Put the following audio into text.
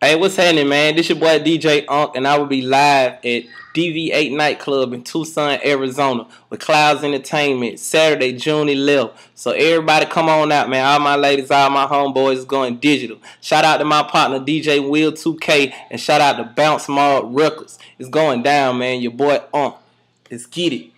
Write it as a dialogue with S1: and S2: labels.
S1: Hey, what's happening, man? This your boy DJ Unk, and I will be live at DV8 Nightclub in Tucson, Arizona with Clouds Entertainment Saturday, June 11th. So everybody come on out, man. All my ladies, all my homeboys is going digital. Shout out to my partner DJ Will 2K and shout out to Bounce Mob Records. It's going down, man. Your boy Unk. Let's get it.